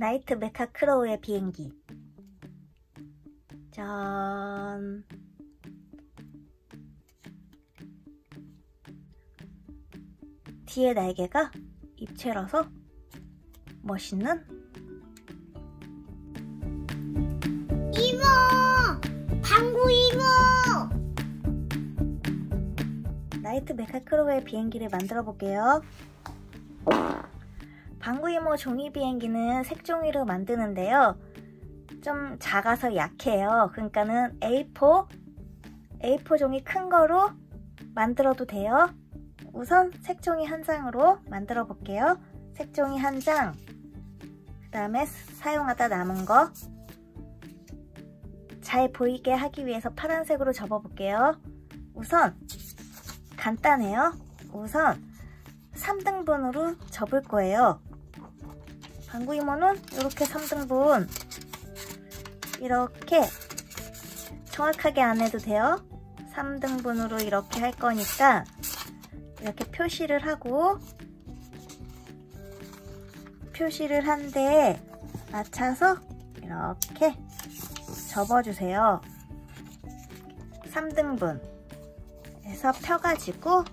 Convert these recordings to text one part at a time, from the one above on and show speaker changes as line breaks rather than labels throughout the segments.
나이트 메카 크로우의 비행기 짠 뒤에 날개가 입체라서 멋있는
이모! 방구 이모!
나이트 메카 크로우 비행기를 만들어 볼게요. 방구 이모 종이 비행기는 색종이로 만드는데요. 좀 작아서 약해요. 그러니까는 A4, A4 종이 큰 거로 만들어도 돼요. 우선 색종이 한 장으로 만들어 볼게요. 색종이 한 장, 그 다음에 사용하다 남은 거, 잘 보이게 하기 위해서 파란색으로 접어 볼게요. 우선 간단해요. 우선 3등분으로 접을 거예요. 방구 이모는 이렇게 3등분 이렇게 정확하게 안 해도 돼요. 3등분으로 이렇게 할 거니까 이렇게 표시를 하고 표시를 한 데에 맞춰서 이렇게 접어주세요. 3등분 해서 펴가지고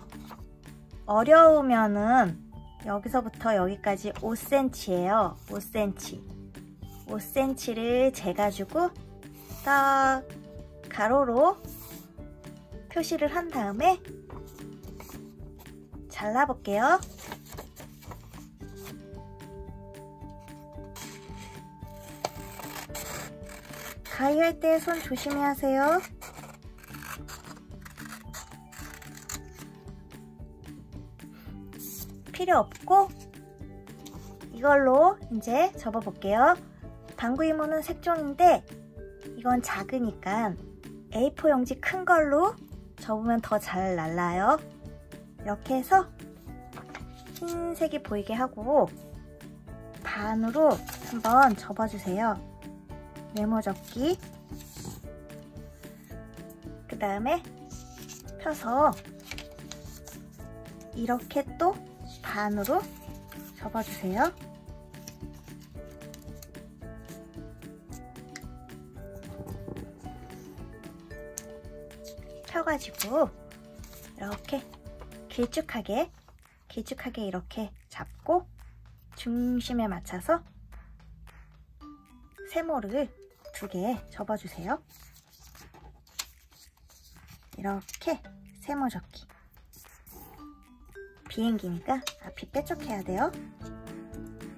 어려우면은 여기서부터 여기까지 5cm예요. 5cm 5cm를 재가지고 딱 가로로 표시를 한 다음에 잘라볼게요. 가위할 때 손 조심히 하세요. 필요 없고 이걸로 이제 접어볼게요. 방구 이모는 색종인데 이건 작으니까 A4 용지 큰 걸로 접으면 더 잘 날라요. 이렇게 해서 흰색이 보이게 하고 반으로 한번 접어주세요. 네모 접기 그 다음에 펴서 이렇게 또 반으로 접어주세요. 펴가지고 이렇게 길쭉하게 길쭉하게 이렇게 잡고 중심에 맞춰서 세모를 두 개 접어주세요. 이렇게 세모 접기 비행기니까 앞이 빼쪽해야 돼요.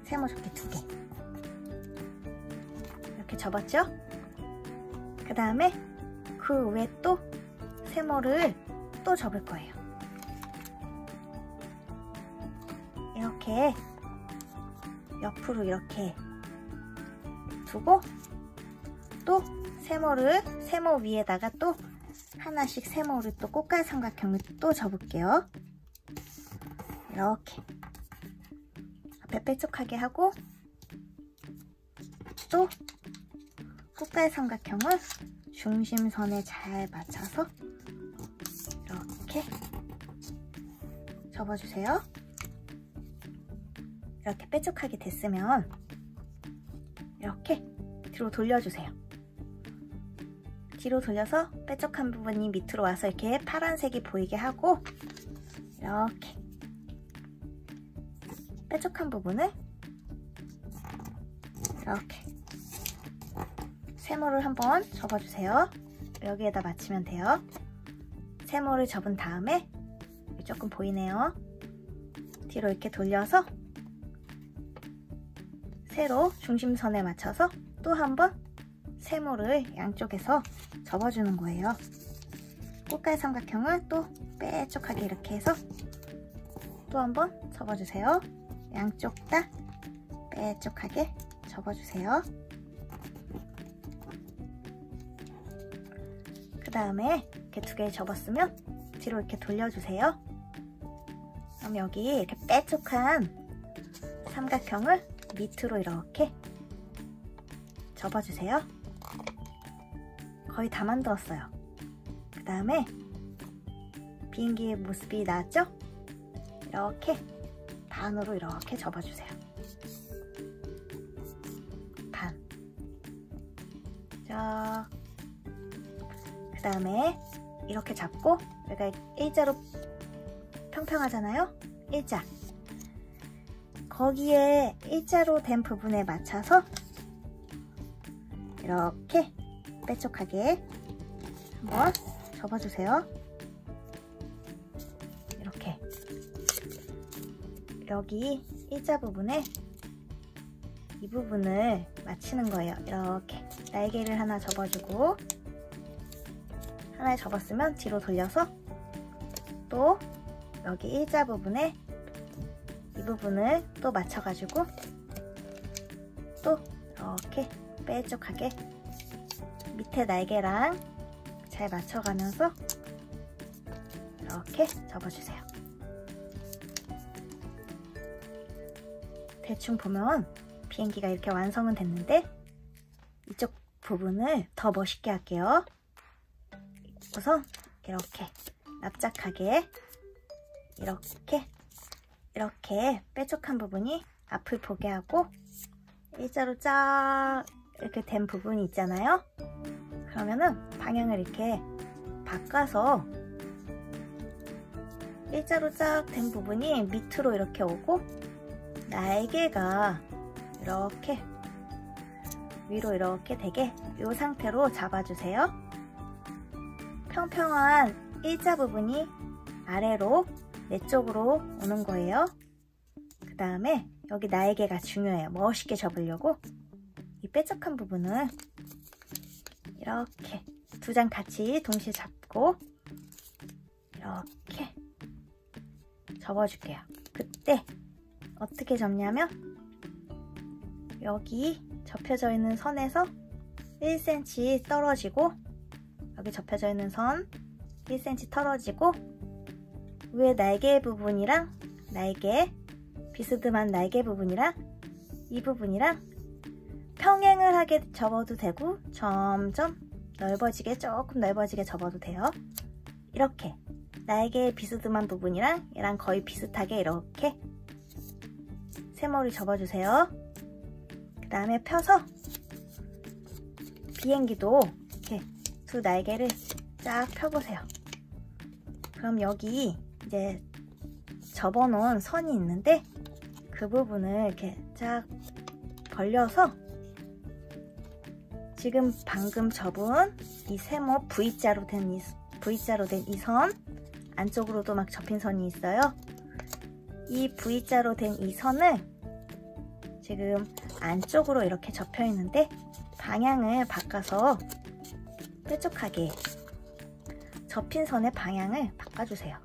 세모 접기 두 개. 이렇게 접었죠? 그 다음에 그 위에 또 세모를 또 접을 거예요. 이렇게 옆으로 이렇게 두고 또 세모를 세모 위에다가 또 하나씩 세모를 또 꽃갈 삼각형을 또 접을게요. 이렇게 앞에 빼쪽하게 하고 또 꽃갈 삼각형을 중심선에 잘 맞춰서 이렇게 접어주세요. 이렇게 빼쪽하게 됐으면 이렇게 뒤로 돌려주세요. 뒤로 돌려서 빼쪽한 부분이 밑으로 와서 이렇게 파란색이 보이게 하고 이렇게 빼쪽한 부분을 이렇게 세모를 한번 접어주세요. 여기에다 맞추면 돼요. 세모를 접은 다음에 조금 보이네요. 뒤로 이렇게 돌려서 세로 중심선에 맞춰서 또 한번 세모를 양쪽에서 접어주는 거예요. 꽃갈 삼각형을 또 빼쪽하게 이렇게 해서 또 한번 접어주세요. 양쪽 다 빼쪽하게 접어주세요. 그 다음에 이렇게 두 개 접었으면 뒤로 이렇게 돌려주세요. 그럼 여기 이렇게 빼쪽한 삼각형을 밑으로 이렇게 접어주세요. 거의 다 만들었어요. 그 다음에 비행기의 모습이 나왔죠? 이렇게 반으로 이렇게 접어주세요. 반. 자, 그 다음에 이렇게 잡고 여기가 일자로 평평하잖아요? 일자. 거기에 일자로 된 부분에 맞춰서 이렇게 빼촉하게 한번 접어주세요. 여기 일자 부분에 이 부분을 맞추는 거예요. 이렇게 날개를 하나 접어주고 하나 접었으면 뒤로 돌려서 또 여기 일자 부분에 이 부분을 또 맞춰가지고 또 이렇게 빼쪽하게 밑에 날개랑 잘 맞춰가면서 이렇게 접어주세요. 대충 보면 비행기가 이렇게 완성은 됐는데 이쪽 부분을 더 멋있게 할게요. 우선 이렇게 납작하게 이렇게 이렇게 뾰족한 부분이 앞을 보게 하고 일자로 쫙 이렇게 된 부분이 있잖아요. 그러면은 방향을 이렇게 바꿔서 일자로 쫙 된 부분이 밑으로 이렇게 오고 날개가 이렇게 위로 이렇게 되게 이 상태로 잡아주세요. 평평한 일자 부분이 아래로 내 쪽으로 오는 거예요. 그 다음에 여기 날개가 중요해요. 멋있게 접으려고 이 뾰족한 부분은 이렇게 두 장 같이 동시에 잡고 이렇게 접어줄게요. 그때 어떻게 접냐면 여기 접혀져 있는 선에서 1cm 떨어지고 여기 접혀져 있는 선 1cm 떨어지고 위에 날개 부분이랑 날개 비스듬한 날개 부분이랑 이 부분이랑 평행을 하게 접어도 되고 점점 넓어지게 조금 넓어지게 접어도 돼요. 이렇게 날개 비스듬한 부분이랑 얘랑 거의 비슷하게 이렇게 세머리 접어주세요. 그 다음에 펴서 비행기도 이렇게 두 날개를 쫙 펴보세요. 그럼 여기 이제 접어놓은 선이 있는데 그 부분을 이렇게 쫙 벌려서 지금 방금 접은 이 세모 V자로 된 이 V자로 된 이 선 안쪽으로도 막 접힌 선이 있어요. 이 V자로 된 이 선을 지금 안쪽으로 이렇게 접혀 있는데 방향을 바꿔서 뾰족하게 접힌 선의 방향을 바꿔주세요.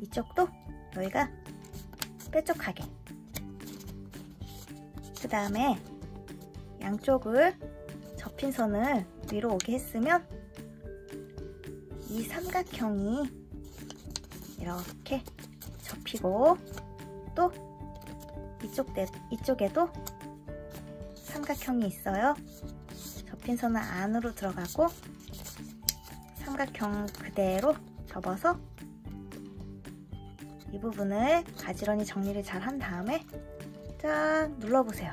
이쪽도 여기가 뾰족하게 그 다음에 양쪽을 접힌 선을 위로 오게 했으면 이 삼각형이 이렇게 접히고 또 이쪽 대, 이쪽에도 삼각형이 있어요. 접힌 선은 안으로 들어가고 삼각형 그대로 접어서 이 부분을 가지런히 정리를 잘 한 다음에 쫙 눌러보세요.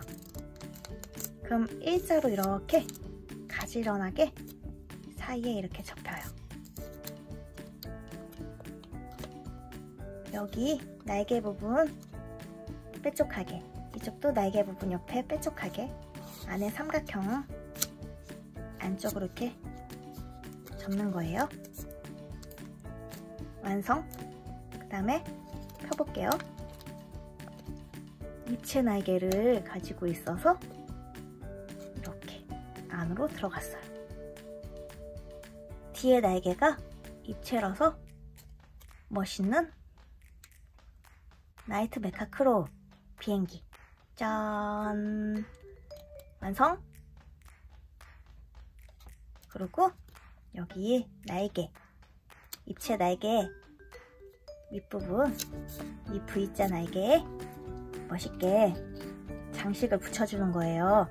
그럼 일자로 이렇게 가지런하게 사이에 이렇게 접혀요. 여기 날개 부분 뾰족하게 이쪽도 날개 부분 옆에 뾰족하게 안에 삼각형 안쪽으로 이렇게 접는 거예요. 완성! 그 다음에 펴볼게요. 입체 날개를 가지고 있어서 이렇게 안으로 들어갔어요. 뒤에 날개가 입체라서 멋있는 나이트 메카 크로우 비행기. 짠. 완성. 그리고 여기 날개. 입체 날개. 윗부분. 이 V자 날개에 멋있게 장식을 붙여주는 거예요.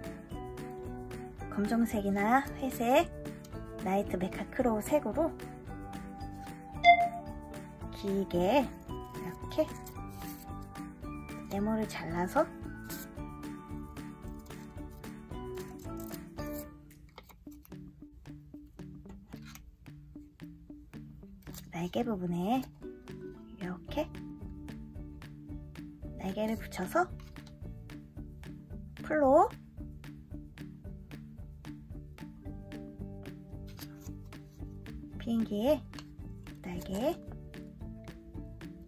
검정색이나 회색 나이트 메카 크로우 색으로 길게 네모를 잘라서 날개 부분에 이렇게 날개를 붙여서 풀로 비행기의 날개에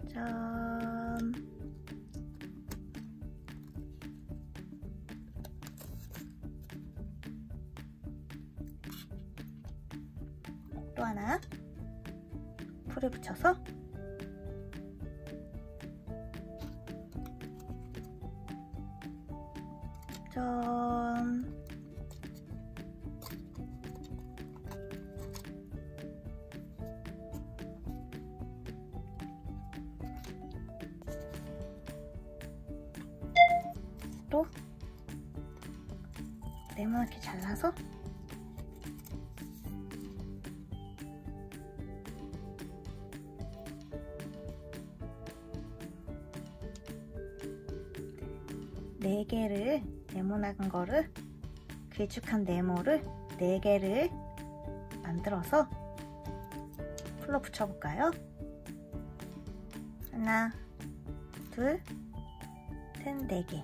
짠 붙여서. 점 또? 네모나게 잘라서 네 개를 네모난 거를 길쭉한 네모를 네 개를 만들어서 풀로 붙여볼까요? 하나, 둘, 셋, 네 개.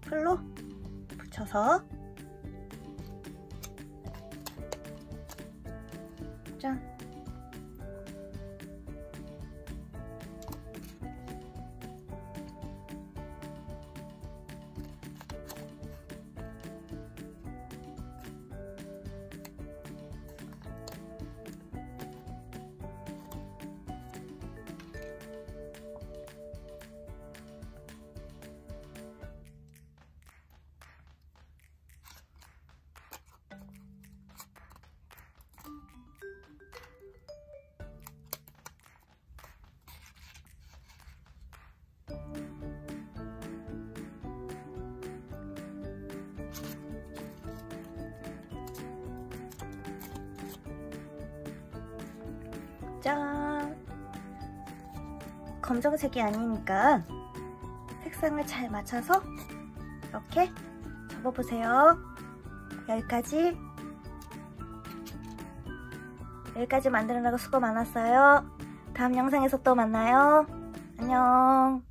풀로 붙여서 짠. 짠! 검정색이 아니니까 색상을 잘 맞춰서 이렇게 접어보세요. 여기까지 여기까지 만들느라고 수고 많았어요. 다음 영상에서 또 만나요. 안녕.